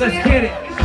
Let's get it.